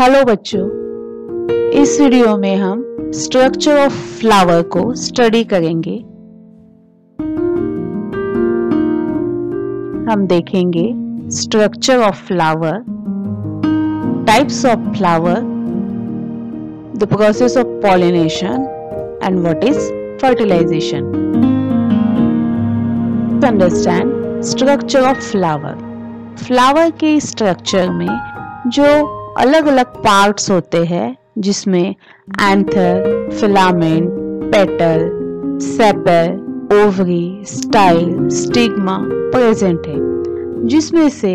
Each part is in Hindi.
हेलो बच्चों, इस वीडियो में हम स्ट्रक्चर ऑफ़ फ्लावर को स्टडी करेंगे। हम देखेंगे structure of flower types of flower the process of pollination and what is fertilization understand structure of flower flower के स्ट्रक्चर में जो अलग अलग पार्ट्स होते हैं, जिसमें anther filament petal sepal ovary style stigma present है, जिसमें से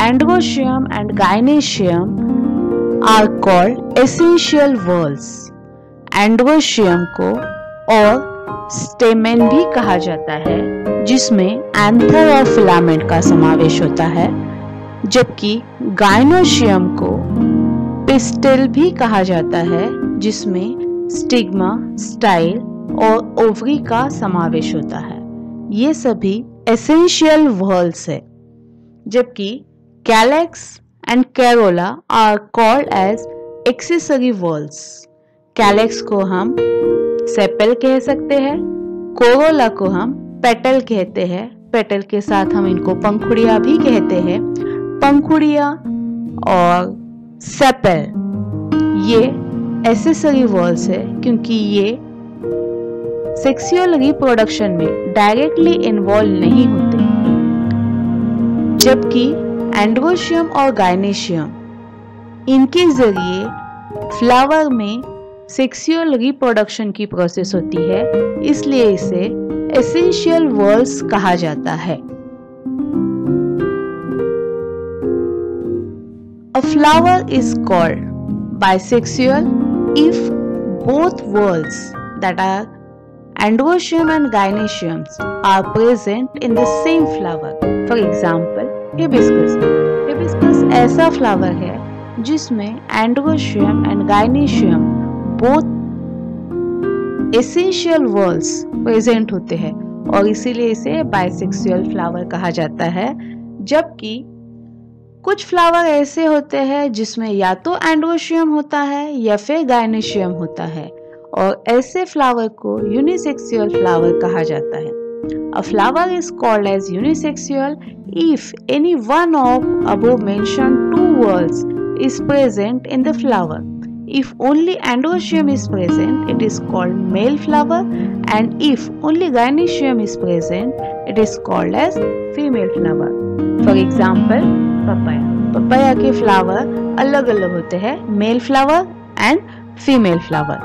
androecium and gynoecium are called essential whorls androecium को और स्टेमेन भी कहा जाता है, जिसमें एंथर और फिलामेंट का समावेश होता है। जबकि गाइनोशियम को पिस्टल भी कहा जाता है, जिसमें स्टिग्मा, स्टाइल और ओवरी का समावेश होता है। ये सभी एसेंशियल वर्ल्स है, जबकि calyx and corolla are called as accessory whorls. Calyx को हम सेपल कह सकते हैं, कोरोला को हम पेटल कहते हैं। पेटल के साथ हम इनको पंखुड़िया भी कहते हैं। पंखुड़िया और सेपल। ये एसेसरी वर्ड्स है, क्योंकि ये सेक्सुअल रिप्रोडक्शन में डायरेक्टली इन्वॉल्व नहीं होते, जबकि एंड्रोशियम और गाइनेशियम इनके ज़रिए फ्लावर में सेक्सुअल रिप्रोडक्शन की प्रोसेस होती है, इसलिए इसे एसेंशियल वर्ल्स कहा जाता है। Flower is called bisexual if both whorls that are androecium and gynoecium are present in the same flower. For example, hibiscus. Hibiscus ऐसा फ्लावर है जिसमें androecium and gynoecium both essential whorls present होते हैं और इसीलिए इसे बाइसेक्सुअल फ्लावर कहा जाता है जबकि कुछ फ्लावर ऐसे होते हैं जिसमें या तो एंड्रोशियम होता है या फिर गायनेशियम होता है, और ऐसे फ्लावर को यूनिसेक्सुअल फ्लावर कहा जाता है। A flower is called as unisexual if any one of above mention two whorl is present in the flower if only androecium is present it is called male flower and if only gynoecium is present it is called as female flower for example papaya papaya के फ्लावर अलग अलग होते हैं male flower and female flower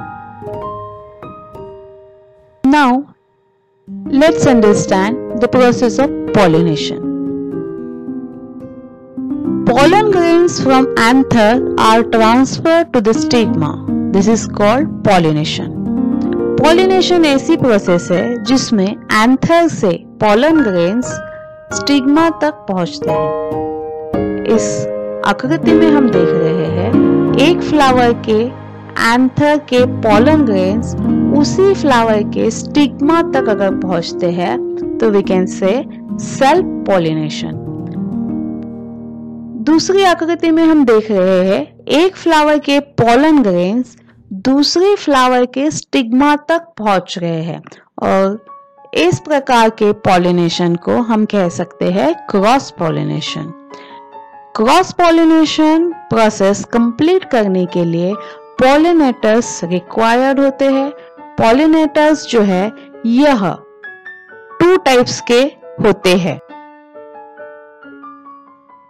now let's understand the process of pollination pollen grains from anther are transfer to the stigma this is called pollination pollination ऐसी प्रोसेस है जिसमें एंथर से पॉलन ग्रेन्स स्टिग्मा तक पहुँचते हैं। इस आकृति में हम देख रहे हैं, एक फ्लावर के एंथर के पोलन ग्रेन्स उसी फ्लावर के स्टिग्मा तक अगर पहुँचते हैं तो we can say self pollination दूसरी आकृति में हम देख रहे हैं, एक फ्लावर के पोलन ग्रेन्स दूसरे फ्लावर के स्टिग्मा तक पहुँच रहे हैं, और इस प्रकार के पॉलिनेशन को हम कह सकते हैं cross pollination cross pollination process complete करने के लिए पॉलिनेटर्स रिक्वायर्ड होते हैं। पॉलिनेटर्स जो है, यह टू टाइप्स के होते हैं।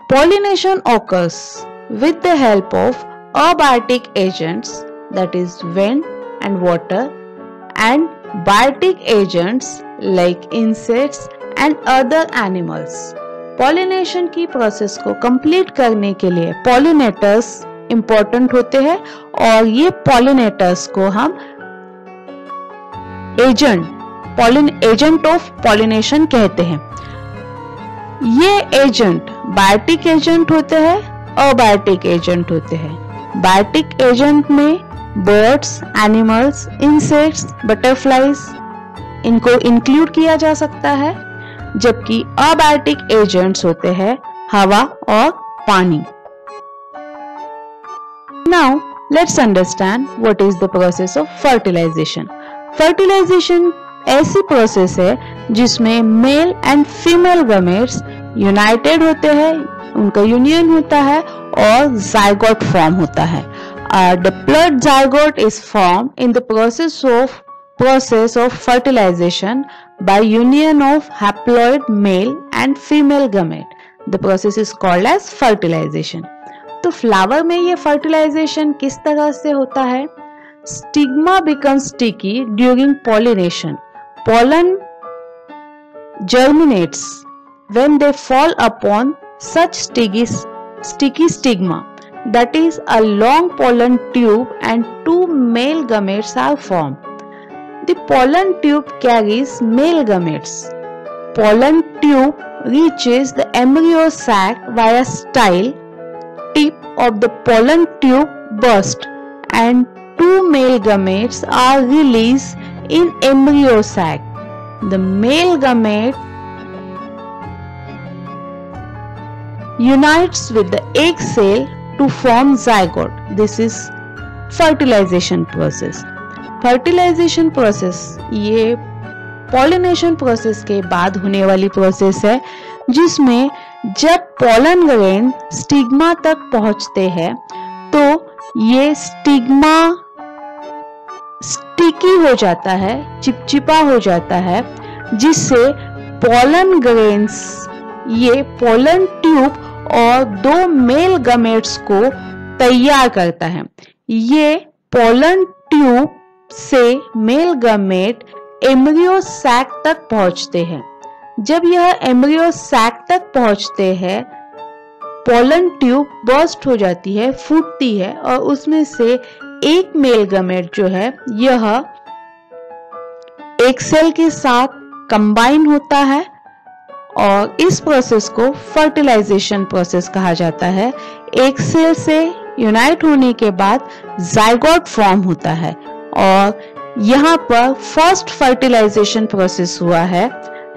Pollination occurs with the help of abiotic agents that is wind and water and biotic agents like insects and other animals pollination की प्रोसेस को कंप्लीट करने के लिए पॉलिनेटर्स इंपॉर्टेंट होते हैं और ये पॉलिनेटर्स को हम agent pollen agent of pollination कहते हैं। ये एजेंट बायोटिक एजेंट होते हैं अबायोटिक एजेंट होते हैं। बायोटिक एजेंट में बर्ड्स एनिमल्स इंसेक्ट्स बटरफ्लाईज इनको इंक्लूड किया जा सकता है, जबकि अबायोटिक एजेंट्स होते हैं, हवा और पानी। Now let's understand what is the process of fertilization fertilization ऐसी प्रोसेस है, जिसमें male and female gametes united होते हैं, उनका यूनियन होता है और जायगोट फॉर्म होता है। Diploid zygote is form in the process of process of process of fertilization by union of haploid male and female gamete. The process is called as fertilization. तो फ्लावर में ये फर्टिलाइजेशन किस तरह से होता है stigma become sticky during pollination pollen germinates when they fall upon such sticky, sticky stigma that is a long pollen tube and two male gametes are formed. The pollen tube carries male gametes. Pollen tube reaches the embryo sac via style tip of the pollen tube burst and two male gametes are released in embryo sac. The male gamete unites with the egg cell to form zygote. This is fertilization process. Fertilization process ये पॉलिनेशन प्रोसेस के बाद होने वाली प्रोसेस है, जिसमें जब पोलन ग्रेन स्टिग्मा तक पहुँचते हैं तो ये स्टिग्मा स्टिकी हो जाता है, चिपचिपा हो जाता है, जिससे पोलन ग्रेन्स ये पोलन ट्यूब और दो मेल गमेट्स को तैयार करता है। ये पोलन ट्यूब से मेल गमेट एम्ब्रियो सैक तक पहुँचते हैं। जब यह एम्ब्रियो सैक तक पहुँचते हैं पोलन ट्यूब बर्स्ट हो जाती है, फूटती है और उसमें से एक मेल गमेट जो है, यह एक सेल के साथ कंबाइन होता है। और इस प्रोसेस को फर्टिलाइजेशन प्रोसेस कहा जाता है। एक सेल से यूनाइट होने के बाद जाइगोट फॉर्म होता है और यहाँ पर फ़र्स्ट फर्टिलाइजेशन प्रोसेस हुआ है,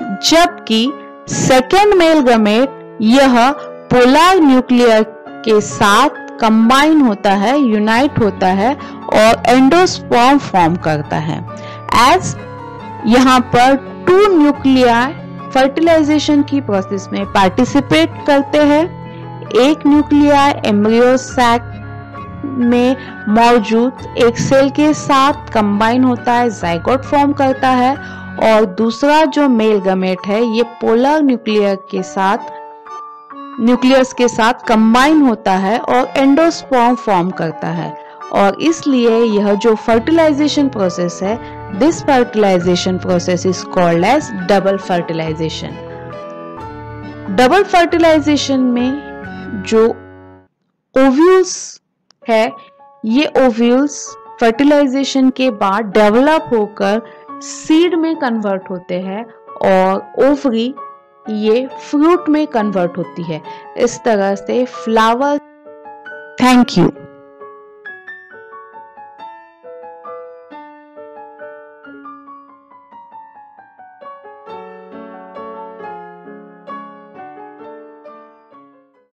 जबकि सेकेंड मेल गमेट यह पोलर न्यूक्लियर के साथ कंबाइन होता है यूनाइट होता है और एंडोस्पर्म फॉर्म करता है। एज यहाँ पर टू न्यूक्लियर फर्टिलाइजेशन की प्रोसेस में पार्टिसिपेट करते हैं। एक न्यूक्लियर एम्ब्रियो सैक में मौजूद एक सेल के साथ कंबाइन होता है, जाइगोट फॉर्म करता है और दूसरा जो मेल गमेट है, ये पोलर न्यूक्लियर के साथ, न्यूक्लियस के साथ कंबाइन होता है और एंडोस्पर्म फॉर्म करता है। और इसलिए यह जो फर्टिलाइजेशन प्रोसेस है this fertilization process is called as double fertilization double fertilization में जो ओव्यूल्स है, ये ओव्यूल्स फर्टिलाइजेशन के बाद डेवलप होकर सीड में कन्वर्ट होते हैं और ओवरी ये फ्रूट में कन्वर्ट होती है। इस तरह से फ्लावर थैंक यू